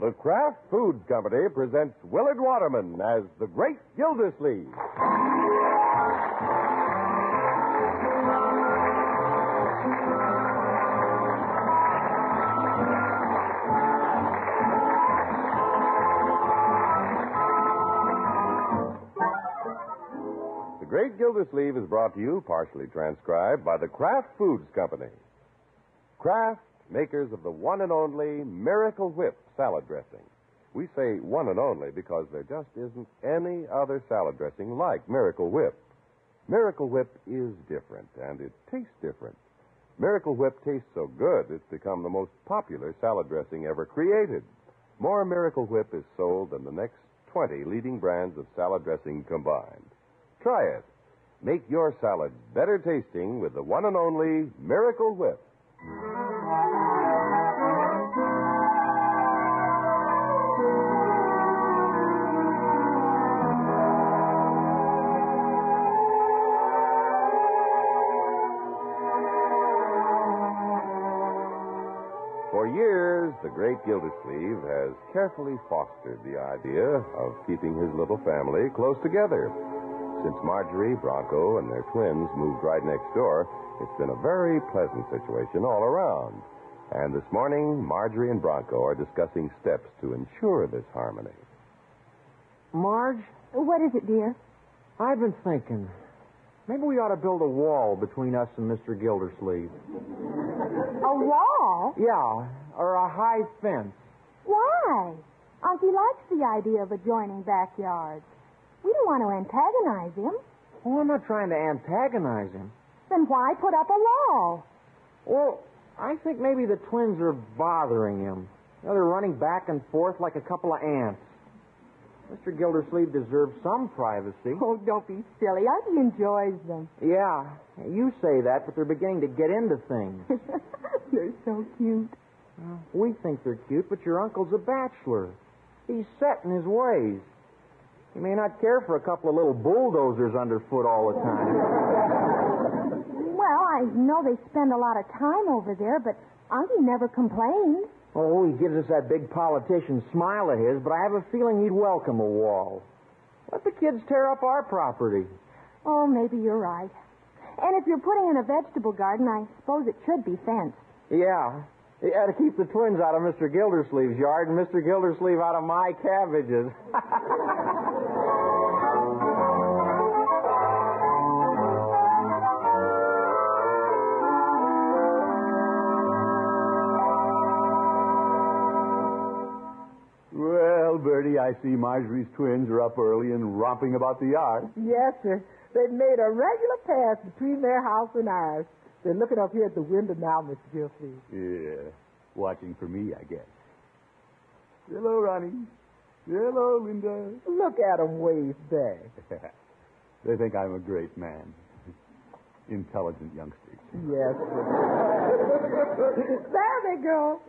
The Kraft Foods Company presents Willard Waterman as the Great Gildersleeve. The Great Gildersleeve is brought to you, partially transcribed, by the Kraft Foods Company. Kraft, makers of the one and only Miracle Whip salad dressing. We say one and only because there just isn't any other salad dressing like Miracle Whip. Miracle Whip is different, and it tastes different. Miracle Whip tastes so good, it's become the most popular salad dressing ever created. More Miracle Whip is sold than the next 20 leading brands of salad dressing combined. Try it. Make your salad better tasting with the one and only Miracle Whip. For years, the great Gildersleeve has carefully fostered the idea of keeping his little family close together. Since Marjorie, Bronco, and their twins moved right next door, it's been a very pleasant situation all around. And this morning, Marjorie and Bronco are discussing steps to ensure this harmony. Marge, What is it, dear? I've been thinking. Maybe we ought to build a wall between us and Mr. Gildersleeve. A wall? Yeah, or a high fence. Why? Unky likes the idea of adjoining backyards. We don't want to antagonize him. Oh, I'm not trying to antagonize him. Then why put up a wall? Well, I think maybe the twins are bothering him. You know, they're running back and forth like a couple of ants. Mr. Gildersleeve deserves some privacy. Oh, don't be silly. Unky enjoys them. Yeah, you say that, but they're beginning to get into things. they're so cute. We think they're cute, but your uncle's a bachelor. He's set in his ways. He may not care for a couple of little bulldozers underfoot all the time. Well, I know they spend a lot of time over there, but Unky never complains. Oh, he gives us that big politician smile of his, but I have a feeling he'd welcome a wall. Let the kids tear up our property. Oh, maybe you're right. And if you're putting in a vegetable garden, I suppose it should be fenced. Yeah. Yeah, to keep the twins out of Mr. Gildersleeve's yard and Mr. Gildersleeve out of my cabbages. I see Marjorie's twins are up early and romping about the yard. Yes, sir. They've made a regular pass between their house and ours. They're looking up here at the window now, Mr. Gilfrey. Yeah, watching for me, I guess. Hello, Ronnie. Hello, Linda. Look at 'em wave back. they think I'm a great man. Intelligent youngsters. Yes, sir. there they go.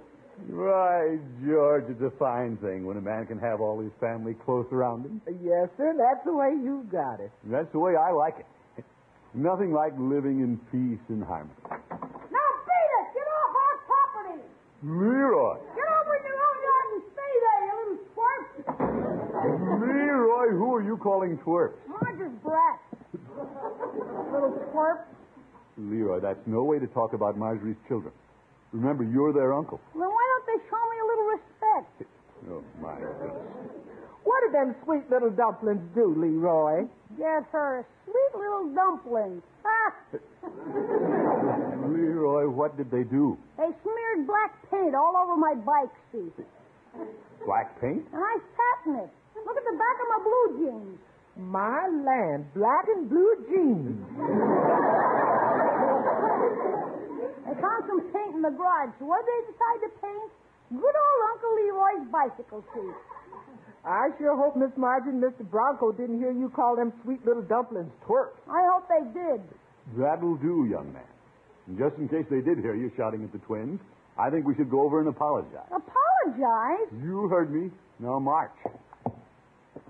Why, George, it's a fine thing when a man can have all his family close around him. Yes, sir. That's the way you've got it. That's the way I like it. Nothing like living in peace and harmony. Now, beat it! Get off our property! Leroy! Get over in your own yard and stay there, you little twerp! Leroy, who are you calling twerp? Roger's brat. little twerp. Leroy, that's no way to talk about Marjorie's children. Remember, you're their uncle. Don't they show me a little respect? Oh, my goodness. What did them sweet little dumplings do, Leroy? Get her sweet little dumplings. Ha! Leroy, what did they do? They smeared black paint all over my bike seat. Black paint? And I sat in it. Look at the back of my blue jeans. My land, black and blue jeans. I found some paint in the garage. So what did they decide to paint? Good old Uncle Leroy's bicycle seat. I sure hope Miss Margie and Mr. Bronco didn't hear you call them sweet little dumplings twerps. I hope they did. That'll do, young man. And just in case they did hear you shouting at the twins, I think we should go over and apologize. Apologize? You heard me. Now march.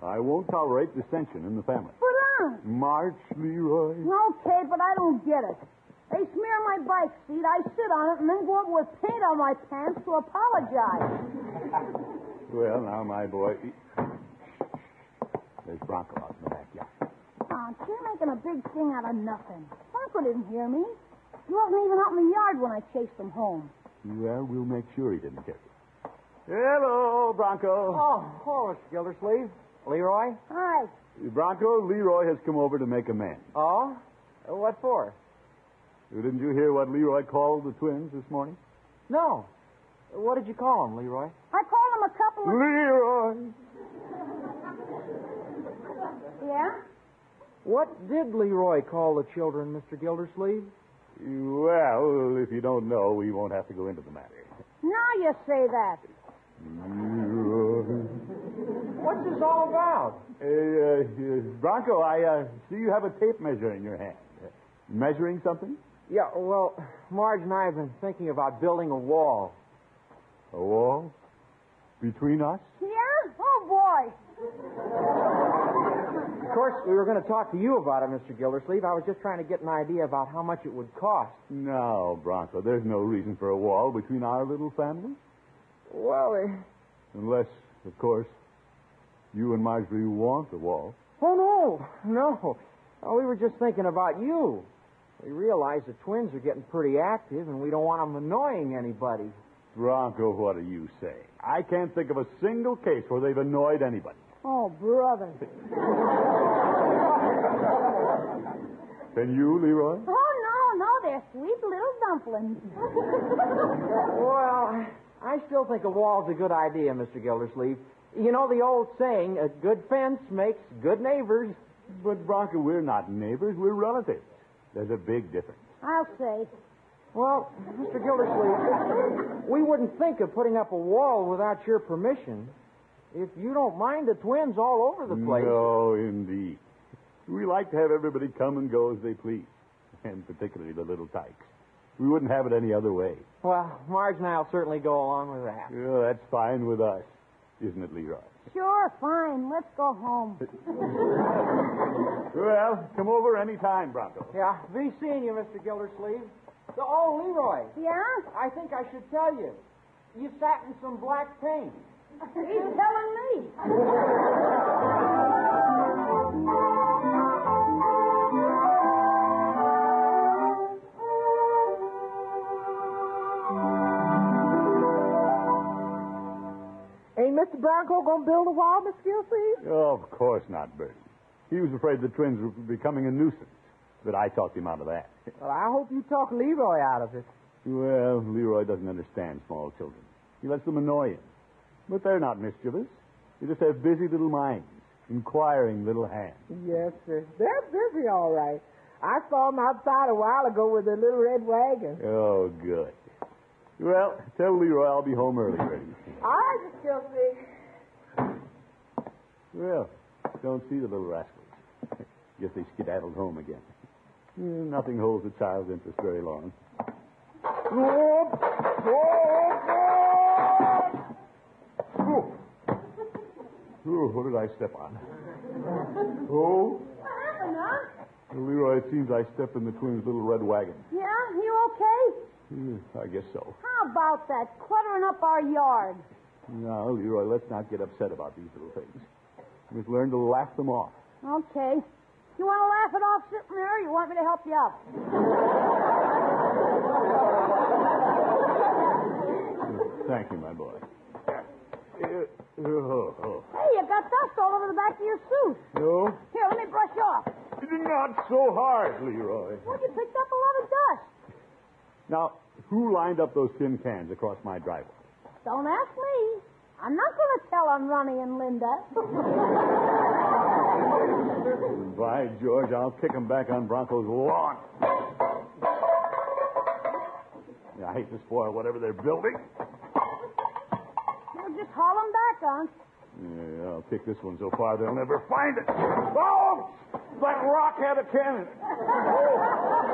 I won't tolerate dissension in the family. But, uh, March, Leroy. okay, but I don't get it. They smear my bike seat, I sit on it, and then go up with paint on my pants to apologize. Well, now, my boy. There's Bronco out in the backyard. Aunt, you're making a big thing out of nothing. Bronco didn't hear me. He wasn't even out in the yard when I chased him home. Well, we'll make sure he didn't hear you. Hello, Bronco. Oh, oh, Mr. Gildersleeve. Leroy? Hi. Bronco, Leroy has come over to make amends. Oh? What for? Didn't you hear what Leroy called the twins this morning? No. What did you call them, Leroy? I called them a couple of... Leroy! Yeah? What did Leroy call the children, Mr. Gildersleeve? Well, if you don't know, we won't have to go into the matter. Now you say that. Leroy. What's this all about? Uh, uh, Bronco, I uh, see you have a tape measure in your hand. Uh, measuring something? Yeah, well, Marge and I have been thinking about building a wall. A wall? Between us? Yeah? Oh, boy. Of course, we were going to talk to you about it, Mr. Gildersleeve. I was just trying to get an idea about how much it would cost. No, Bronco, there's no reason for a wall between our little family. Well, eh, Unless, of course, you and Marjorie want a wall. oh, no, no. Oh, we were just thinking about you. We realize the twins are getting pretty active, and we don't want them annoying anybody. Bronco, what do you say? I can't think of a single case where they've annoyed anybody. Oh, brother. Can you, Leroy? Oh, no, no, they're sweet little dumplings. Well, I still think a wall's a good idea, Mr. Gildersleeve. You know the old saying, a good fence makes good neighbors. But, Bronco, we're not neighbors, we're relatives. There's a big difference. I'll say. Well, Mr. Gildersleeve, we wouldn't think of putting up a wall without your permission. If you don't mind the twins all over the place. No, indeed. We like to have everybody come and go as they please, and particularly the little tykes. We wouldn't have it any other way. Well, Marge and I'll certainly go along with that. Yeah, that's fine with us, isn't it, Leroy? Sure, fine. Let's go home. Well, come over any time, Bronco. Yeah, be seeing you, Mr. Gildersleeve. So, oh, Leroy, Yeah? I think I should tell you. You sat in some black paint. He's telling me. Mr. Bronco going to build a wall, Miss Gilsey? Oh, of course not, Birdie. He was afraid the twins were becoming a nuisance, but I talked him out of that. Well, I hope you talk Leroy out of it. Well, Leroy doesn't understand small children. He lets them annoy him. But they're not mischievous. They just have busy little minds, inquiring little hands. Yes, sir. They're busy, all right. I saw them outside a while ago with their little red wagon. Oh, good. Well, tell Leroy I'll be home early, Birdie. All right, Miss Gilsey. Well, don't see the little rascals. Guess they skedaddled home again. Eh, Nothing holds a child's interest very long. Whoop! Whoop! Oh, what did I step on? Oh, What happened, huh? well, Leroy, it seems I stepped in the twins' little red wagon. Yeah? You okay? Hmm, I guess so. How about that? Cluttering up our yard. Now, Leroy, let's not get upset about these little things. We must learn to laugh them off. Okay. You want to laugh it off sitting there, or you want me to help you up? Thank you, my boy. Hey, you got dust all over the back of your suit. No? Here, let me brush you off. Not so hard, Leroy. Well, you picked up a lot of dust. Now, who lined up those tin cans across my driveway? Don't ask me. I'm not going to tell on Ronnie and Linda. By George, I'll kick kick 'em back on Bronco's lawn. Yeah, I hate to spoil whatever they're building. We'll just haul them back, Unc. Yeah, I'll kick this one so far they'll never find it. Oh! That rock had a cannon. Leroy,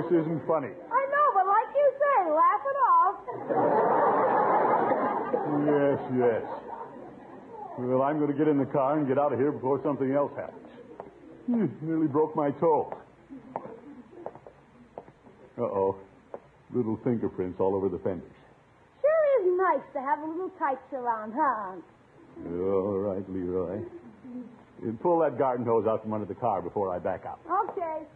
this isn't funny. I know, but like you say, laugh it off. Yes, yes. Well, I'm going to get in the car and get out of here before something else happens. Hmm, nearly broke my toe. Uh-oh. Little fingerprints all over the fenders. Sure is nice to have a little tights around, huh? Unc? All right, Leroy. Pull that garden hose out from under the car before I back out. Okay.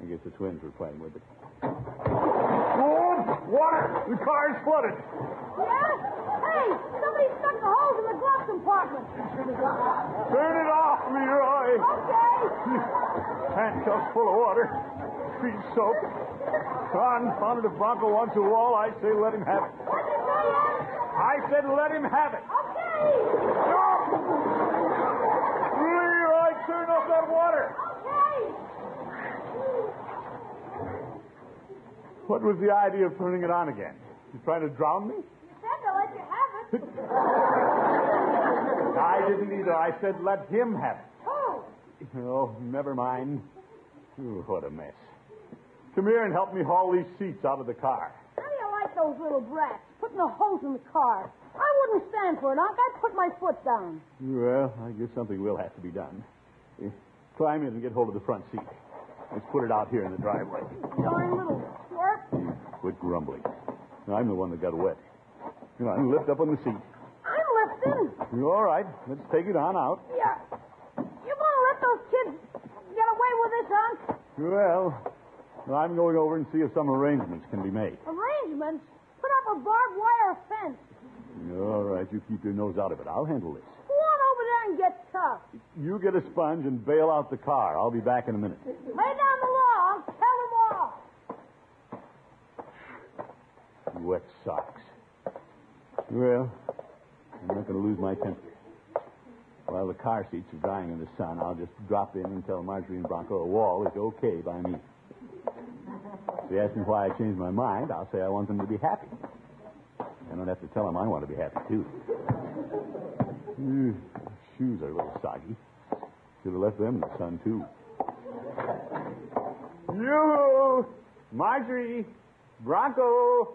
I guess the twins were playing with it. Oh, water! The car's flooded. Yeah? Hey, somebody stuck the holes in the glove compartment. Turn it off, Leroy. Okay. Handcuffs full of water. Feet soaked. Confounded if Bronco wants a wall, I say let him have it. What'd you say, Ed? I said let him have it. Okay. Leroy, turn off that water. Oh, What was the idea of turning it on again? You trying to drown me? You said to let you have it. I didn't either. I said let him have it. Oh. Oh, never mind. Ooh, what a mess. Come here and help me haul these seats out of the car. How do you like those little brats putting the hose in the car? I wouldn't stand for it, Unc. I'd put my foot down. Well, I guess something will have to be done. Eh, Climb in and get hold of the front seat. Let's put it out here in the driveway. Darn little. Quit grumbling. I'm the one that got wet. Come on, lift up on the seat. I'm lifting. All right, let's take it on out. Yeah. You gonna let those kids get away with this, huh? Well, I'm going over and see if some arrangements can be made. Arrangements? Put up a barbed wire fence. All right, you keep your nose out of it. I'll handle this. Go on over there and get tough. You get a sponge and bail out the car. I'll be back in a minute. Lay down the law, Unc. Tell them all. Wet socks. Well, I'm not going to lose my temper. While the car seats are drying in the sun, I'll just drop in and tell Marjorie and Bronco a wall is okay by me. If they ask me why I changed my mind, I'll say I want them to be happy. I don't have to tell them I want to be happy, too. Hmm, shoes are a little soggy. Should have left them in the sun, too. You! Marjorie! Bronco!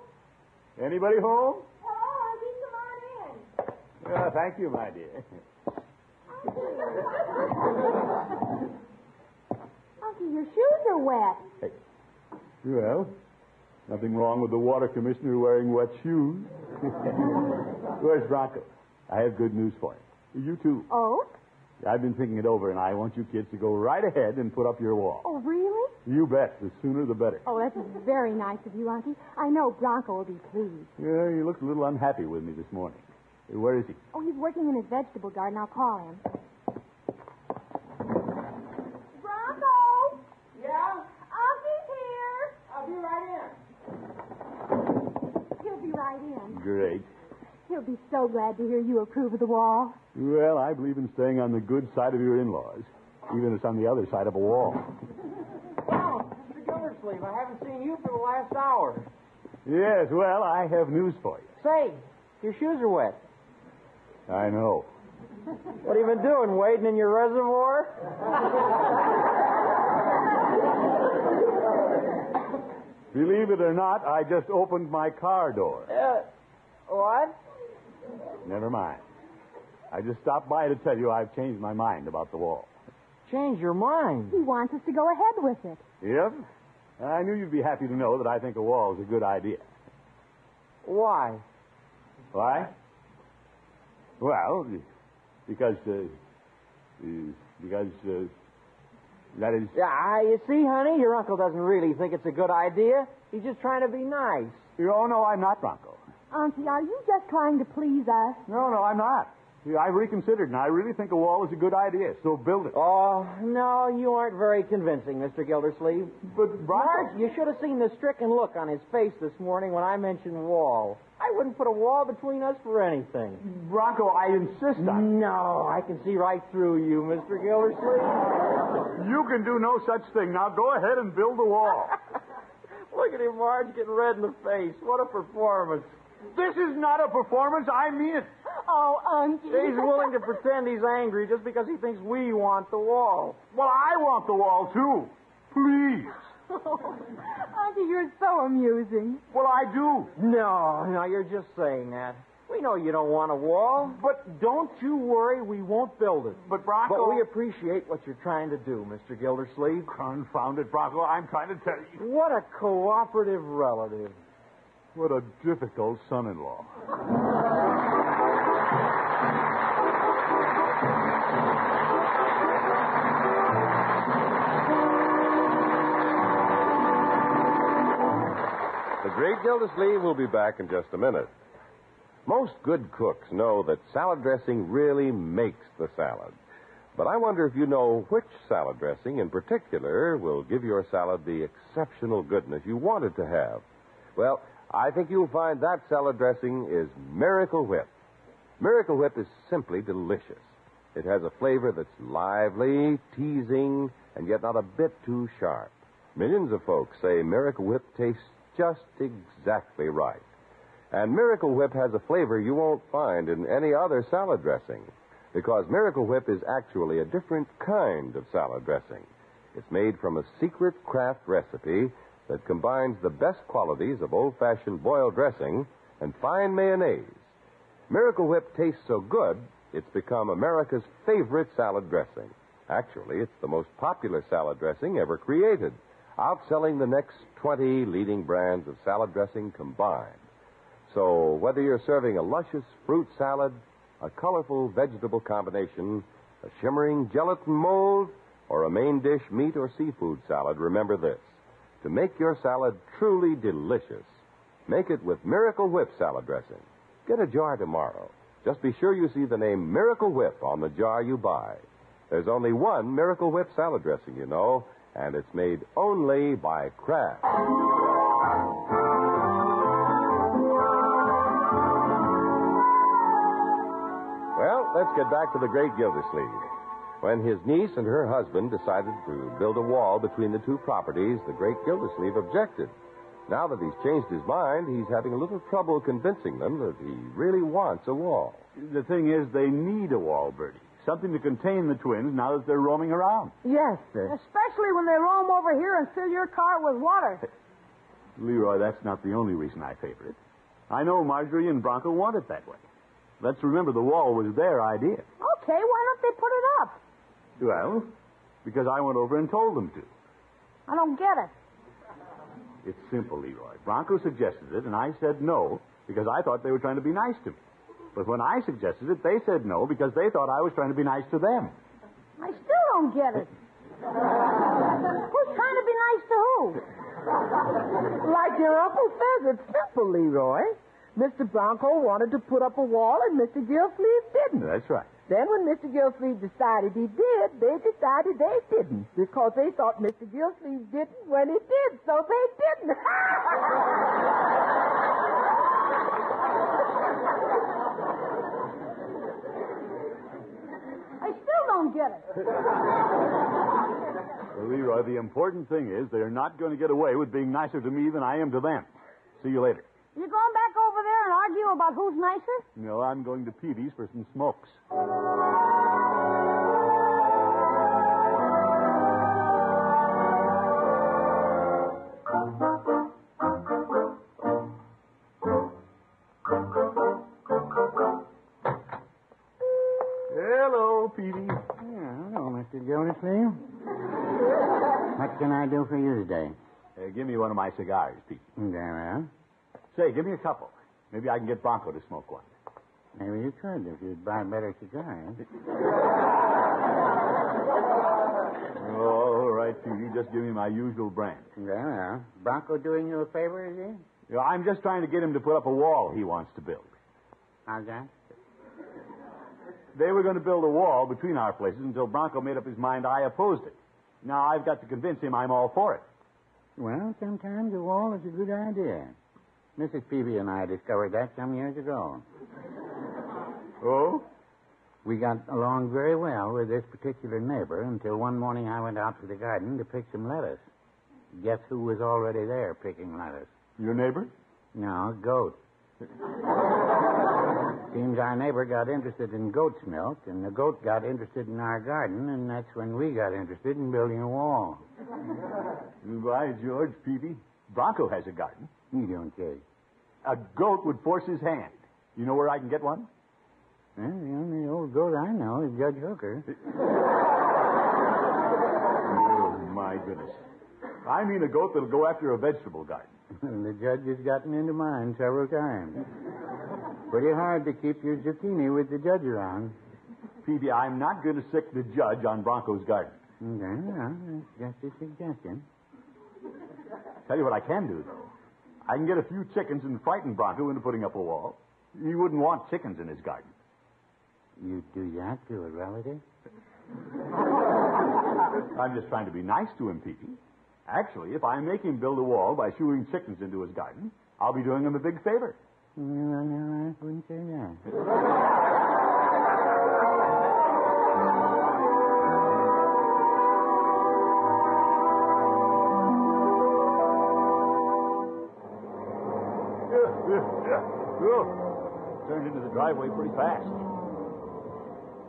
Anybody home? Hello, Uncle. Come on in. Thank you, my dear. Oh, Uncle, your shoes are wet. Hey. Well, nothing wrong with the water commissioner wearing wet shoes. Where's Bronco? I have good news for you. You too. Oh? I've been thinking it over, and I want you kids to go right ahead and put up your wall. Oh, really? You bet. The sooner, the better. Oh, that's very nice of you, Unky. I know Bronco will be pleased. Yeah, he looks a little unhappy with me this morning. Where is he? Oh, he's working in his vegetable garden. I'll call him. Bronco! Yeah? Uncle's here. I'll be right in. He'll be right in. Great. He'll be so glad to hear you approve of the wall. Well, I believe in staying on the good side of your in-laws, even if it's on the other side of a wall. Oh, Mr. Gildersleeve, I haven't seen you for the last hour. Yes, well, I have news for you. Say, your shoes are wet. I know. What have you been doing, wading in your reservoir? Believe it or not, I just opened my car door. Uh, what? Never mind. I just stopped by to tell you I've changed my mind about the wall. Change your mind. He wants us to go ahead with it. Yep. I knew you'd be happy to know that I think a wall is a good idea. Why? Why? Well, because, uh, uh, because, uh, that is, Yeah, you see, honey, your uncle doesn't really think it's a good idea. He's just trying to be nice. oh, no, I'm not, Bronco. Auntie, are you just trying to please us? No, no, I'm not. I've reconsidered, and I really think a wall is a good idea, so build it. Oh, no, you aren't very convincing, Mr. Gildersleeve. But, Marge, you should have seen the stricken look on his face this morning when I mentioned wall. I wouldn't put a wall between us for anything. Bronco, I insist on No, I can see right through you, Mr. Gildersleeve. You can do no such thing. Now go ahead and build the wall. Look at him, Marge, getting red in the face. What a performance. This is not a performance. I mean it. Oh, Auntie. He's willing to pretend he's angry just because he thinks we want the wall. Well, I want the wall, too. Please. Oh, Auntie, you're so amusing. Well, I do. No, no, you're just saying that. We know you don't want a wall, but don't you worry, we won't build it. But Bronco. But we appreciate what you're trying to do, Mr. Gildersleeve. Confound it, Bronco. I'm trying to tell you. What a cooperative relative. What a difficult son in law. The Great Gildersleeve will be back in just a minute. Most good cooks know that salad dressing really makes the salad. But I wonder if you know which salad dressing in particular will give your salad the exceptional goodness you want it to have. Well, I think you'll find that salad dressing is Miracle Whip. Miracle Whip is simply delicious. It has a flavor that's lively, teasing, and yet not a bit too sharp. Millions of folks say Miracle Whip tastes just exactly right. And Miracle Whip has a flavor you won't find in any other salad dressing because Miracle Whip is actually a different kind of salad dressing. It's made from a secret Kraft recipe that combines the best qualities of old fashioned boiled dressing and fine mayonnaise. Miracle Whip tastes so good, it's become America's favorite salad dressing. Actually, it's the most popular salad dressing ever created, outselling the next 20 leading brands of salad dressing combined. So, whether you're serving a luscious fruit salad, a colorful vegetable combination, a shimmering gelatin mold, or a main dish meat or seafood salad, remember this. To make your salad truly delicious, make it with Miracle Whip salad dressing. Get a jar tomorrow. Just be sure you see the name Miracle Whip on the jar you buy. There's only one Miracle Whip salad dressing, you know, and it's made only by Kraft. Well, let's get back to the great Gildersleeve. When his niece and her husband decided to build a wall between the two properties, the great Gildersleeve objected. Now that he's changed his mind, he's having a little trouble convincing them that he really wants a wall. The thing is, they need a wall, Birdie. Something to contain the twins now that they're roaming around. Yes, sir. Especially when they roam over here and fill your car with water. Leroy, that's not the only reason I favor it. I know Marjorie and Bronco want it that way. Let's remember the wall was their idea. Okay, why don't they put it up? Well, because I went over and told them to. I don't get it. It's simple, Leroy. Bronco suggested it, and I said no because I thought they were trying to be nice to me. But when I suggested it, they said no because they thought I was trying to be nice to them. I still don't get it. Who's trying to be nice to who? Like your uncle says, it's simple, Leroy. Mr. Bronco wanted to put up a wall, and Mr. Gillsleeve didn't. That's right. Then, when Mr. Gillsleeve decided he did, they decided they didn't because they thought Mr. Gillsleeve didn't when he did, so they didn't. I still don't get it. Well, Leroy, the important thing is they're not going to get away with being nicer to me than I am to them. See you later. You going back over there and argue about who's nicer? No, I'm going to Peavey's for some smokes. Hello, Peavey. hello, Mr. Gildersleeve. what can I do for you today? Uh, give me one of my cigars, Pete. Very well. Say, give me a couple. Maybe I can get Bronco to smoke one. Maybe you could if you'd buy a better cigars. All right, Peavey. Just give me my usual brand. Well. Bronco doing you a favor, is he? You know, I'm just trying to get him to put up a wall he wants to build. How's that? They were going to build a wall between our places until Bronco made up his mind I opposed it. Now I've got to convince him I'm all for it. Well, sometimes a wall is a good idea. Mrs. Peavey and I discovered that some years ago. Oh? We got along very well with this particular neighbor until one morning I went out to the garden to pick some lettuce. Guess who was already there picking lettuce? Your neighbor? No, a goat. Seems our neighbor got interested in goat's milk, and the goat got interested in our garden, and that's when we got interested in building a wall. By George, Peavey. Bronco has a garden. You don't say. A goat would force his hand. You know where I can get one? Well, the only old goat I know is Judge Hooker. Oh, my goodness. I mean a goat that'll go after a vegetable garden. the judge has gotten into mine several times. Pretty hard to keep your zucchini with the judge around. Peavey, I'm not going to sick the judge on Bronco's garden. Okay, well, that's just a suggestion. Tell you what I can do, though. I can get a few chickens and frighten Bronco into putting up a wall. He wouldn't want chickens in his garden. You do that to a relative? I'm just trying to be nice to him, Peavey. Actually, if I make him build a wall by shooing chickens into his garden, I'll be doing him a big favor. No, no, I wouldn't say that. Oh, turned into the driveway pretty fast.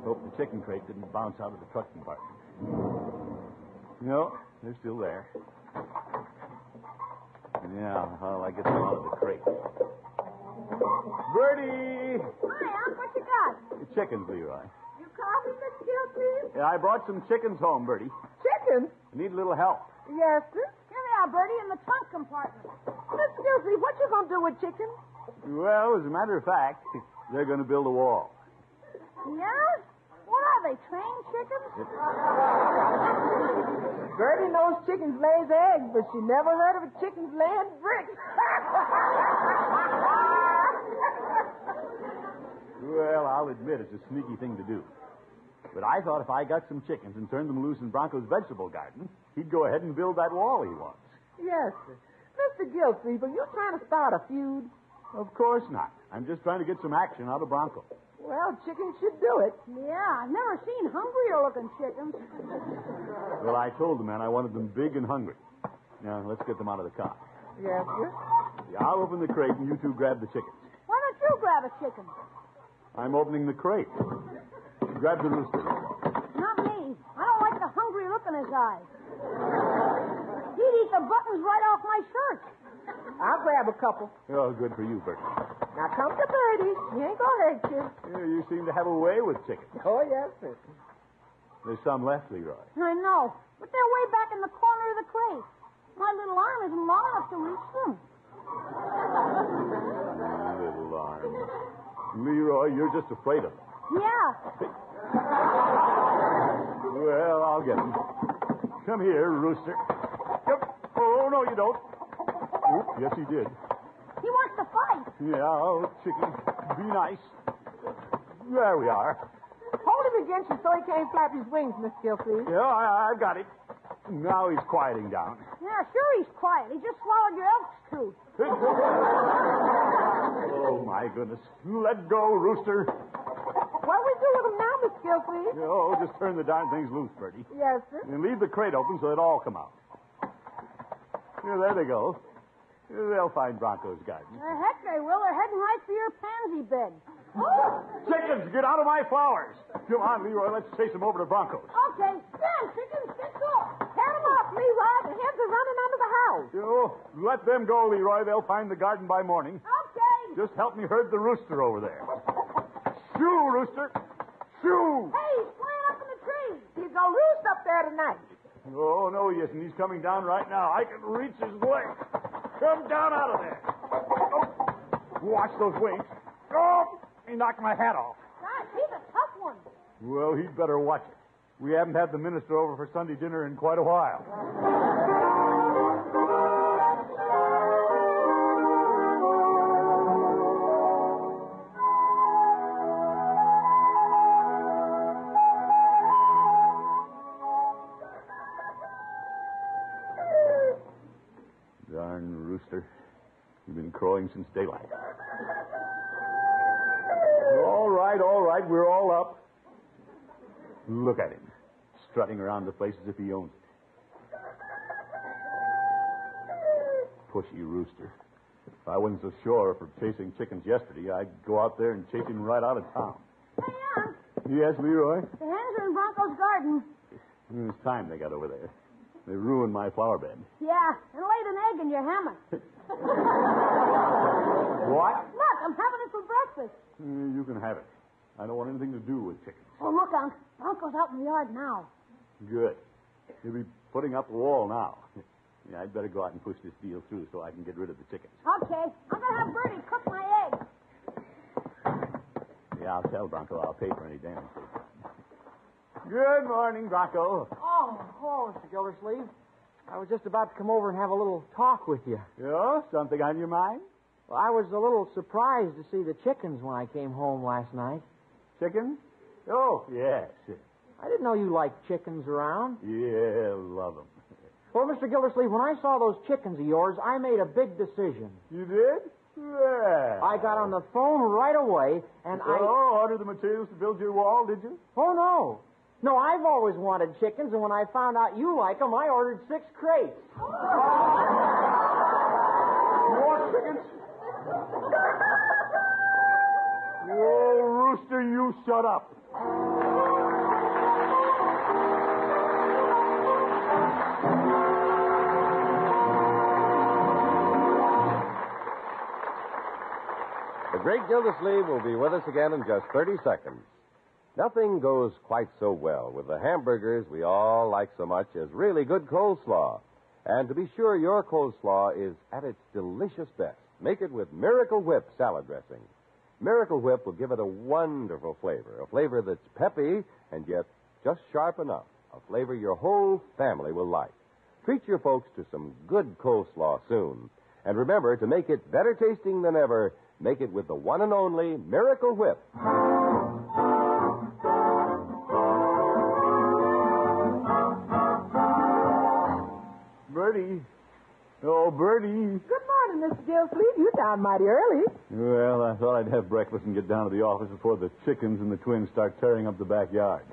Hope the chicken crate didn't bounce out of the truck compartment. No, they're still there. Yeah, well, I get them out of the crate. Birdie! Hi, Unc. What you got? The chickens, Leroy. You coffee, Miss Gilsleeve? Yeah, I brought some chickens home, Birdie. Chicken? I need a little help. Yes, sir. Here they are, Birdie, in the trunk compartment. Miss Gilsleeve, what you gonna do with chicken? Well, as a matter of fact, they're going to build a wall. Yeah? What are they, trained chickens? Birdie knows chickens lays eggs, but she never heard of a chicken's laying bricks. Well, I'll admit it's a sneaky thing to do. But I thought if I got some chickens and turned them loose in Bronco's vegetable garden, he'd go ahead and build that wall he wants. yes, sir. Mr. Gilsleeve, are you trying to start a feud? Of course not. I'm just trying to get some action out of Bronco. Well, chickens should do it. Yeah, I've never seen hungrier looking chickens. Well, I told the man I wanted them big and hungry. Now, let's get them out of the car. Yes, sir. Yeah, I'll open the crate and you two grab the chickens. Why don't you grab a chicken? I'm opening the crate. Grab the rooster. Not me. I don't like the hungry look in his eyes. He'd eat the buttons right off my shirt. I'll grab a couple. Oh, good for you, Birdie. Now come to Birdie. He ain't gonna hurt you. Yeah, you seem to have a way with chickens. Oh, yes, sir. There's some left, Leroy. I know, but they're way back in the corner of the crate. My little arm isn't long enough to reach them. Little arm. Leroy, you're just afraid of them. Yeah. Well, I'll get them. Come here, Rooster. Yep. Oh, no, you don't. Oop, yes, he did. He wants to fight. Yeah, oh, chicken. Be nice. There we are. Hold him against you so he can't flap his wings, Miss Gilsleeve. Yeah, I, I've got it. Now he's quieting down. Yeah, sure he's quiet. He just swallowed your elk's tooth. oh, my goodness. Let go, Rooster. What we do with him now, Miss Gilsleeve? Oh, just turn the darn things loose, Birdie. Yes, sir. And leave the crate open so it all come out. Yeah, there they go. They'll find Bronco's garden. Uh, heck, they will. They're heading right for your pansy bed. Chickens, get out of my flowers. Come on, Leroy, let's chase them over to Bronco's. Okay, chickens, get off. Head him off, Leroy. The hens are running under the house. Oh, let them go, Leroy. They'll find the garden by morning. Okay. Just help me herd the rooster over there. Shoo, rooster. Shoo. Hey, he's flying up in the tree. He's gonna roost up there tonight. Oh, no, he isn't. He's coming down right now. I can reach his leg. Come down out of there. Watch those wings. Oh, he knocked my hat off. Gosh, he's a tough one. Well, he'd better watch it. We haven't had the minister over for Sunday dinner in quite a while. Darn rooster. You've been crowing since daylight. All right, all right. We're all up. Look at him. Strutting around the place as if he owns it. Pushy rooster. If I wasn't so sure for chasing chickens yesterday, I'd go out there and chase him right out of town. Hey, Unc, Yes, Leroy? the hens are in Bronco's garden. It's time they got over there. They ruined my flower bed. Yeah, and laid an egg in your hammock. What? Look, I'm having it for breakfast. Uh, you can have it. I don't want anything to do with chickens. Oh, look, Unc. Uncle's out in the yard now. Good. He'll be putting up the wall now. Yeah, I'd better go out and push this deal through so I can get rid of the chickens. Okay, I'm gonna have Birdie cook my eggs. Yeah, I'll tell Bronco I'll pay for any damage. Good morning, Bronco. Oh, oh, Mr. Gildersleeve. I was just about to come over and have a little talk with you. Yeah, something on your mind? Well, I was a little surprised to see the chickens when I came home last night. Chickens? Oh, yes. I didn't know you liked chickens around. Yeah, love them. Well, Mr. Gildersleeve, when I saw those chickens of yours, I made a big decision. You did? Yeah. I got on the phone right away, and I. Oh, ordered the materials to build your wall, did you? Oh, no. No, I've always wanted chickens, and when I found out you like them, I ordered six crates. More chickens? Oh, Rooster, you shut up. The great Gildersleeve will be with us again in just 30 seconds. Nothing goes quite so well with the hamburgers we all like so much as really good coleslaw. And to be sure your coleslaw is at its delicious best, make it with Miracle Whip salad dressing. Miracle Whip will give it a wonderful flavor, a flavor that's peppy and yet just sharp enough, a flavor your whole family will like. Treat your folks to some good coleslaw soon. And remember, to make it better tasting than ever, make it with the one and only Miracle Whip. Birdie. Oh, Birdie. Good morning, Mr. Gilsleeve. You sound mighty early. Well, I thought I'd have breakfast and get down to the office before the chickens and the twins start tearing up the backyard.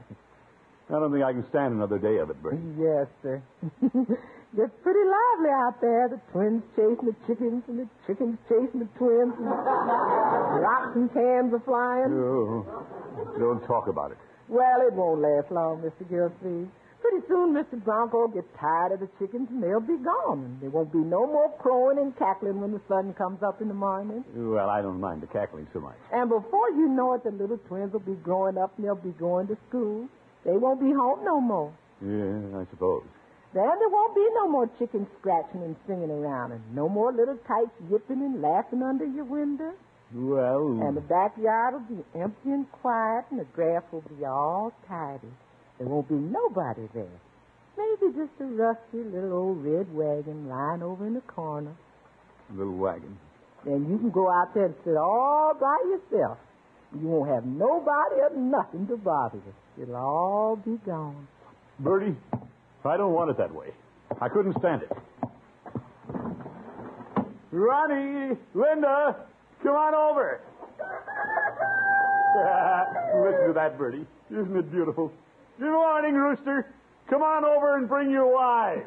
I don't think I can stand another day of it, Birdie. Yes, sir. Gets pretty lively out there. The twins chasing the chickens and the chickens chasing the twins. And rocks and cans are flying. Oh, don't talk about it. Well, it won't last long, Mr. Gilsleeve. Pretty soon Mr. Bronco will get tired of the chickens and they'll be gone. There won't be no more crowing and cackling when the sun comes up in the morning. Well, I don't mind the cackling so much. And before you know it, the little twins will be growing up and they'll be going to school. They won't be home no more. Yeah, I suppose. Then there won't be no more chickens scratching and singing around, and no more little kites yipping and laughing under your window. Well, And the backyard will be empty and quiet, and the grass will be all tidy. There won't be nobody there. Maybe just a rusty little old red wagon lying over in the corner. A little wagon. Then you can go out there and sit all by yourself. You won't have nobody or nothing to bother you. It'll all be gone. Birdie, I don't want it that way. I couldn't stand it. Ronnie, Linda, come on over. Listen to that, Birdie. Isn't it beautiful? Good morning, Rooster. Come on over and bring your wife.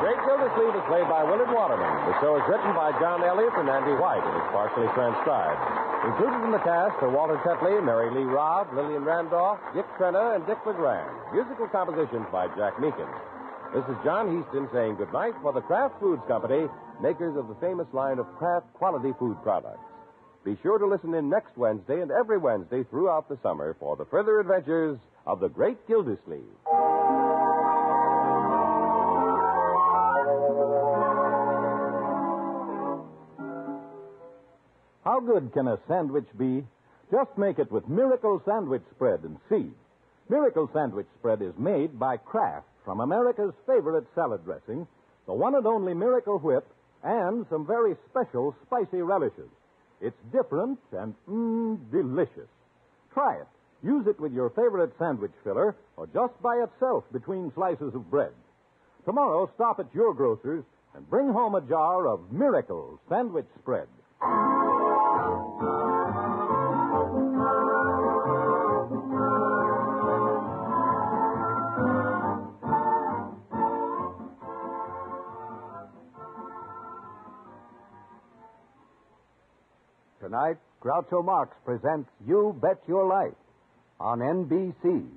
Great Gildersleeve is played by Willard Waterman. The show is written by John Elliott and Andy White and partially transcribed. Included in the cast are Walter Tetley, Mary Lee Robb, Lillian Randolph, Dick Crenna, and Dick LeGrand. Musical compositions by Jack Meakin. This is John Heaston saying goodnight for the Kraft Foods Company, makers of the famous line of Kraft quality food products. Be sure to listen in next Wednesday and every Wednesday throughout the summer for the further adventures of the Great Gildersleeve. How good can a sandwich be? Just make it with Miracle Sandwich Spread and see. Miracle Sandwich Spread is made by Kraft from America's favorite salad dressing, the one and only Miracle Whip, and some very special spicy relishes. It's different and mmm, delicious. Try it. Use it with your favorite sandwich filler or just by itself between slices of bread. Tomorrow, stop at your grocer's and bring home a jar of Miracle Sandwich Spread. Tonight, Groucho Marx presents You Bet Your Life on NBC.